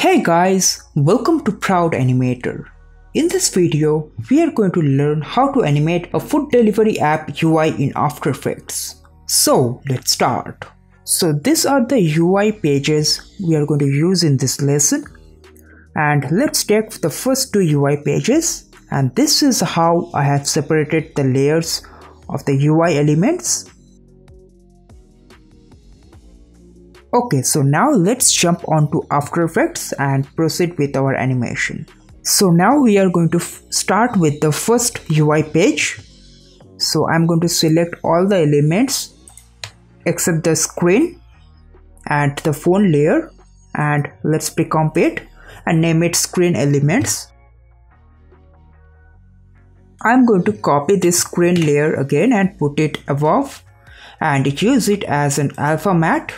Hey guys, welcome to Proud Animator. In this video, we are going to learn how to animate a food delivery app UI in After Effects. So let's start. So these are the UI pages we are going to use in this lesson. And let's take the first two UI pages and this is how I have separated the layers of the UI elements Okay, so now let's jump onto After Effects and proceed with our animation. So now we are going to start with the first UI page. So I'm going to select all the elements except the screen and the phone layer and let's precomp it and name it screen elements. I'm going to copy this screen layer again and put it above and use it as an alpha matte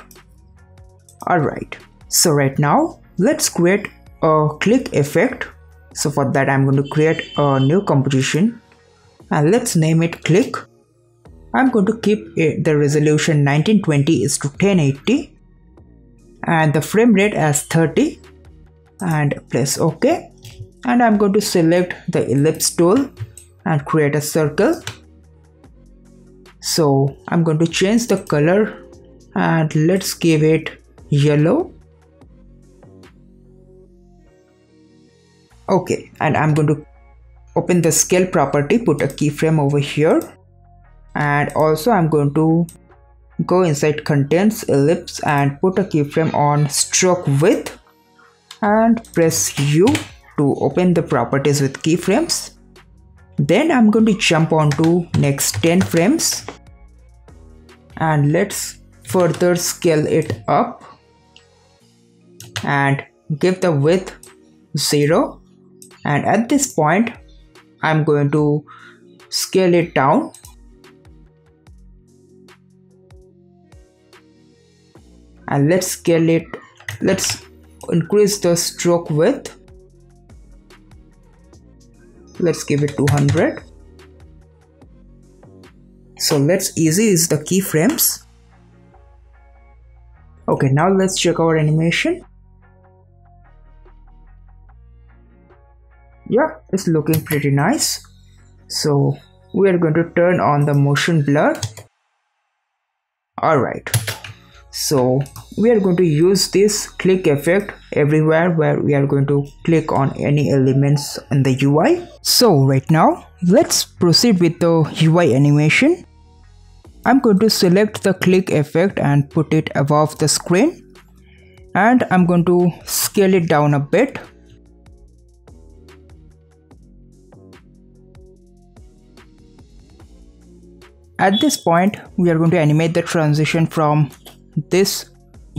Alright, so right now let's create a click effect. So for that I'm going to create a new composition. And let's name it click. I'm going to keep it, the resolution 1920 is to 1080 and the frame rate as 30 and press OK. And I'm going to select the ellipse tool and create a circle. So I'm going to change the color. And let's give it yellow. Okay and I'm going to open the scale property put a keyframe over here. And also I'm going to go inside contents ellipse and put a keyframe on stroke width. And press U to open the properties with keyframes. Then I'm going to jump onto next 10 frames. And let's further scale it up and give the width 0 and at this point I'm going to scale it down. And let's scale it let's increase the stroke width. Let's give it 200 so let's easy ease the keyframes. Okay now let's check our animation it's looking pretty nice. So we are going to turn on the motion blur. All right so we are going to use this click effect everywhere where we are going to click on any elements in the UI so right now let's proceed with the UI animation. I'm going to select the click effect and put it above the screen. And I'm going to scale it down a bit At this point, we are going to animate the transition from this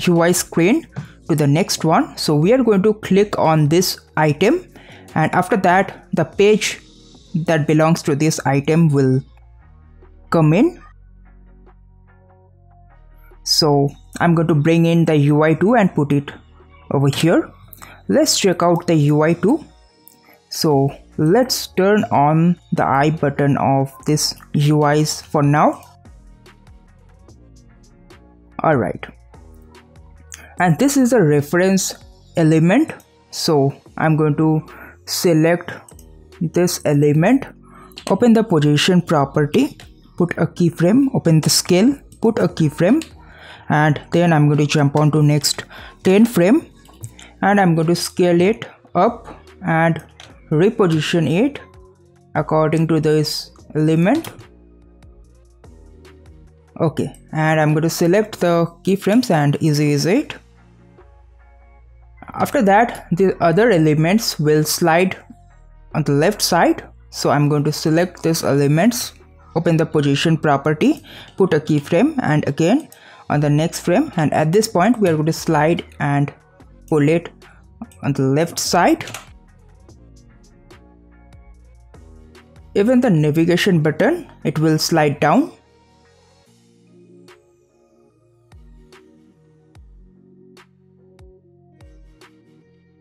UI screen to the next one. So we are going to click on this item and after that the page that belongs to this item will come in. So I'm going to bring in the UI2 and put it over here. Let's check out the UI2. So let's turn on the eye button of this uis for now. All right. And this is a reference element. So i'm going to select this element open the position property put a keyframe open the scale put a keyframe and then i'm going to jump on to next 10 frame. And i'm going to scale it up and reposition it according to this element. Okay and i'm going to select the keyframes and easy ease it. After that the other elements will slide on the left side. So i'm going to select these elements open the position property put a keyframe and again on the next frame. And at this point we are going to slide and pull it on the left side even the navigation button it will slide down.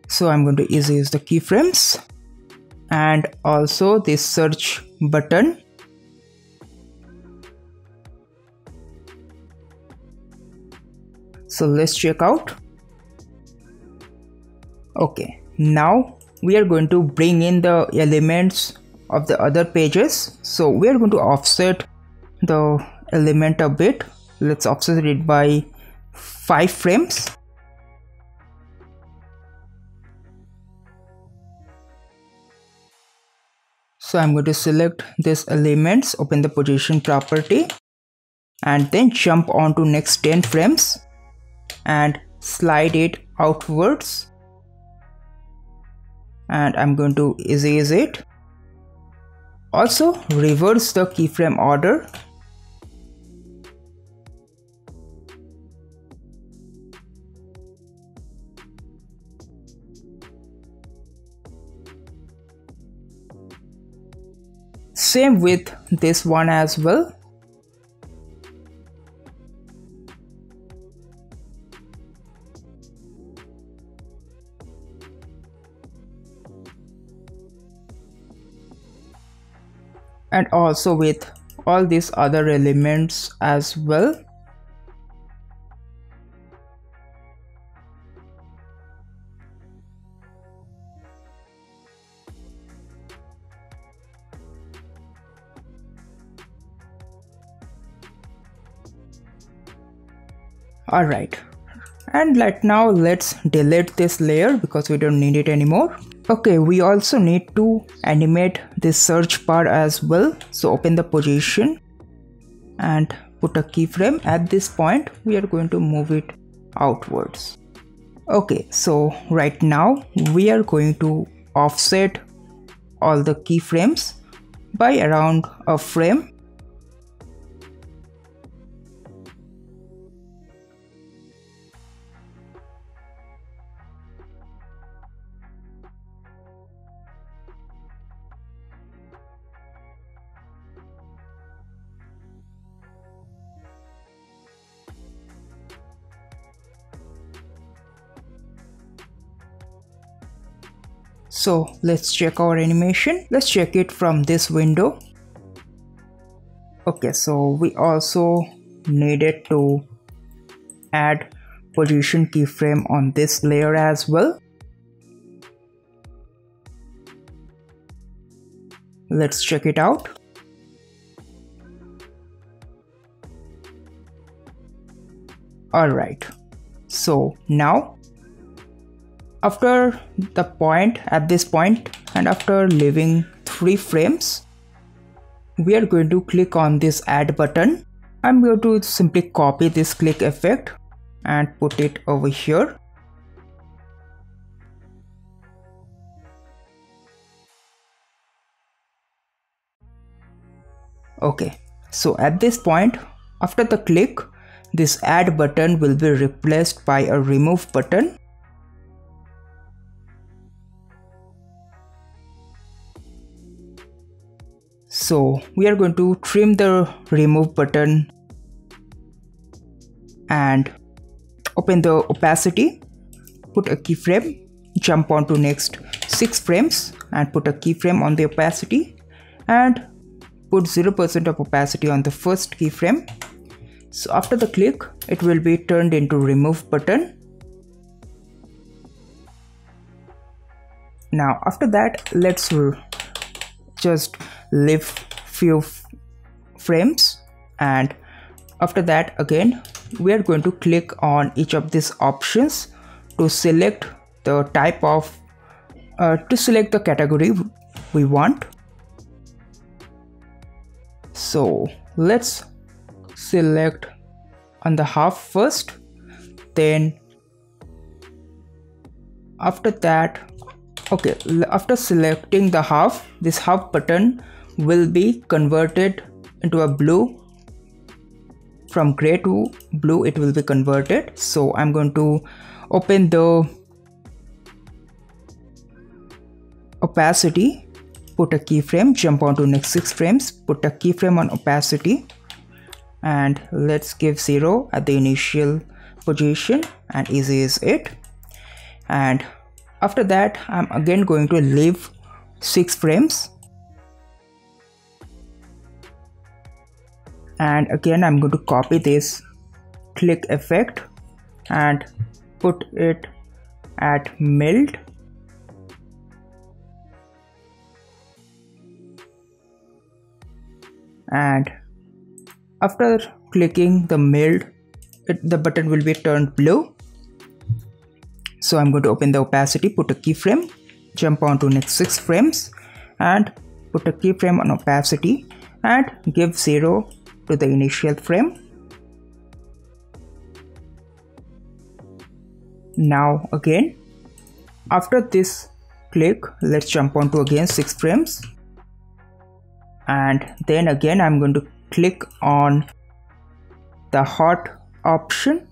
So I'm going to easy ease the keyframes and also this search button. So let's check out. Okay now we are going to bring in the elements of the other pages. So we are going to offset the element a bit. Let's offset it by 5 frames. So i'm going to select this elements open the position property and then jump on to next 10 frames and slide it outwards. And I'm going to erase it also reverse the keyframe order. Same with this one as well and also with all these other elements as well. Alright and like now let's delete this layer because we don't need it anymore okay we also need to animate this search bar as well. So open the position and put a keyframe. At this point we are going to move it outwards. Okay so right now we are going to offset all the keyframes by around a frame so let's check our animation. Let's check it from this window. Okay so we also needed to add position keyframe on this layer as well. Let's check it out. All right. So now after the point at this point and after leaving three frames we are going to click on this add button. I'm going to simply copy this click effect and put it over here. Okay so at this point after the click this add button will be replaced by a remove button so we are going to trim the remove button and open the opacity put a keyframe jump on to next six frames and put a keyframe on the opacity and put 0% of opacity on the first keyframe. So after the click it will be turned into remove button. Now after that let's just leave few frames. And after that again we are going to click on each of these options to select the type of uh, to select the category we want. So let's select on the half first. Then after that okay after selecting the half this half button will be converted into a blue. From gray to blue it will be converted. So i'm going to open the opacity put a keyframe jump on to next six frames put a keyframe on opacity and let's give zero at the initial position and easy ease it. And after that i'm again going to leave six frames and again i'm going to copy this click effect and put it at milled and after clicking the milled it, the button will be turned blue. So I'm going to open the opacity put a keyframe jump on to next 6 frames and put a keyframe on opacity and give 0 to the initial frame. Now again after this click let's jump on to again 6 frames. And then again I'm going to click on the hot option.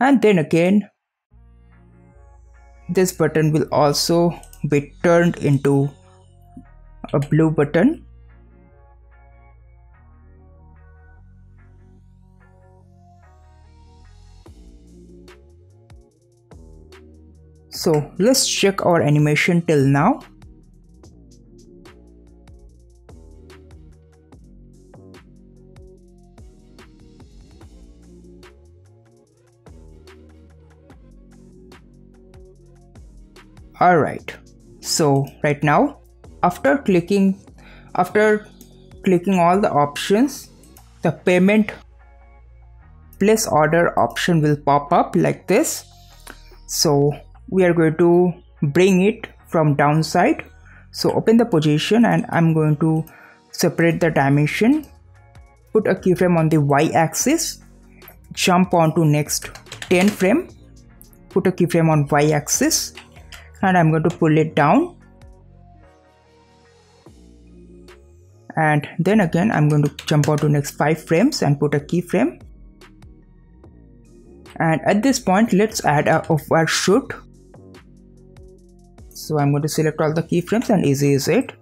And then again this button will also be turned into a blue button so let's check our animation till now. Alright. So right now after clicking after clicking all the options the payment place order option will pop up like this. So we are going to bring it from downside so open the position and i'm going to separate the dimension. Put a keyframe on the y-axis jump on to next 10 frame. Put a keyframe on y-axis and I'm going to pull it down. And then again I'm going to jump out to next 5 frames and put a keyframe. And at this point let's add a overshoot so I'm going to select all the keyframes and easy ease it.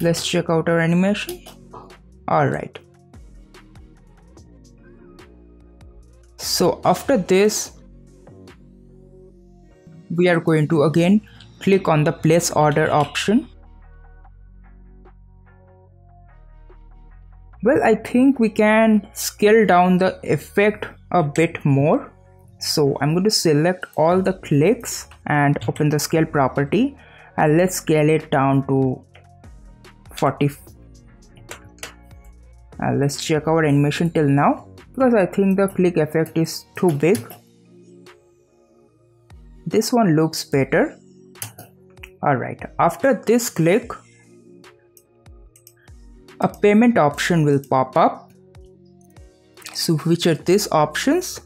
Let's check out our animation. Alright so after this we are going to again click on the place order option. Well I think we can scale down the effect a bit more so I'm going to select all the clicks and open the scale property and let's scale it down to 40 and let's check our animation till now because I think the click effect is too big. This one looks better. Alright after this click a payment option will pop up. So which are these options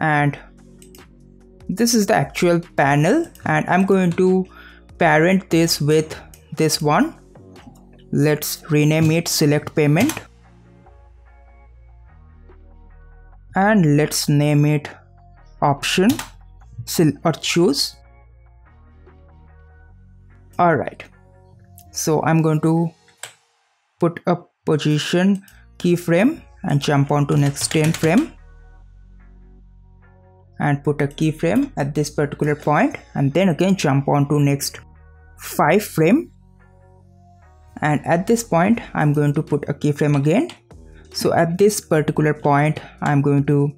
and this is the actual panel. And I'm going to parent this with this one. Let's rename it select payment. And let's name it option or choose. Alright. So I'm going to put a position keyframe and jump on to next 10 frame and put a keyframe at this particular point and then again jump on to next 5 frame. And at this point I'm going to put a keyframe again. So at this particular point I'm going to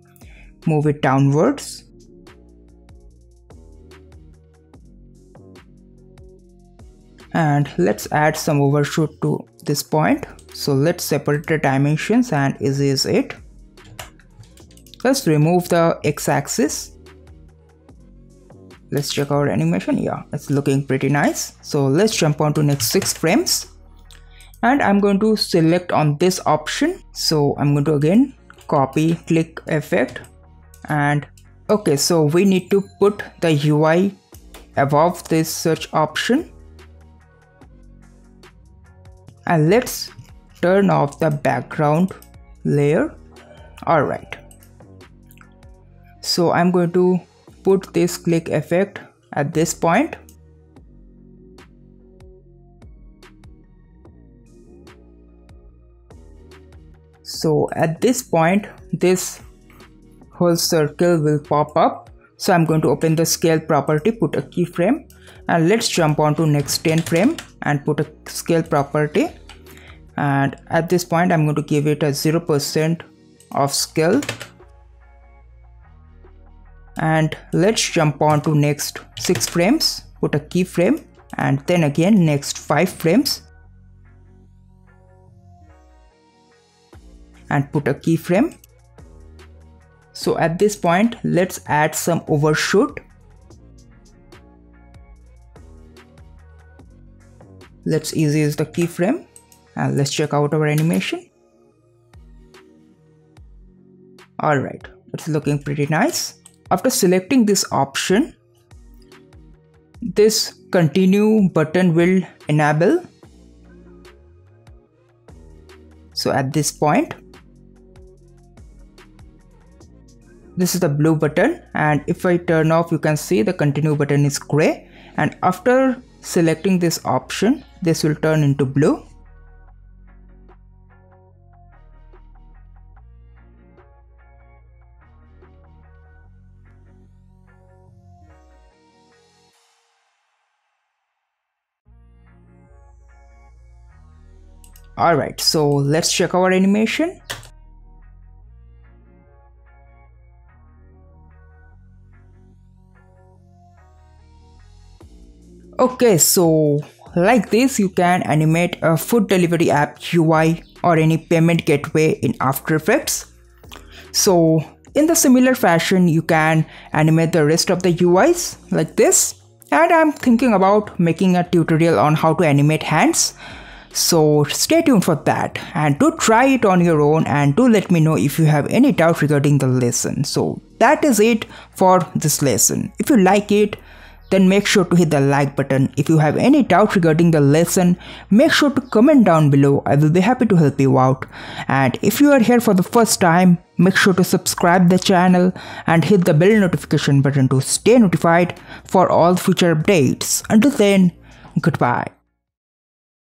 move it downwards. And let's add some overshoot to this point. So let's separate the dimensions and easy ease it let's remove the x-axis. Let's check our animation. Yeah it's looking pretty nice. So let's jump on to next six frames. And i'm going to select on this option. So i'm going to again copy click effect. And okay so we need to put the UI above this search option. And let's turn off the background layer. Alright so I'm going to put this click effect at this point. So at this point this whole circle will pop up. So i'm going to open the scale property put a keyframe and let's jump on to next 10 frame and put a scale property. And at this point i'm going to give it a 0% of scale and let's jump on to next 6 frames. Put a keyframe and then again next 5 frames. And put a keyframe. So at this point let's add some overshoot. Let's easy ease the keyframe and let's check out our animation. Alright it's looking pretty nice after selecting this option this continue button will enable. So at this point this is the blue button and if I turn off you can see the continue button is gray. And after selecting this option this will turn into blue Alright, so let's check our animation. Okay, so like this you can animate a food delivery app UI or any payment gateway in After Effects. So in the similar fashion you can animate the rest of the UIs like this and I'm thinking about making a tutorial on how to animate hands so stay tuned for that and do try it on your own and do let me know if you have any doubt regarding the lesson. So that is it for this lesson. If you like it, then make sure to hit the like button. If you have any doubt regarding the lesson, make sure to comment down below. I will be happy to help you out. And if you are here for the first time, make sure to subscribe the channel and hit the bell notification button to stay notified for all future updates. Until then, goodbye.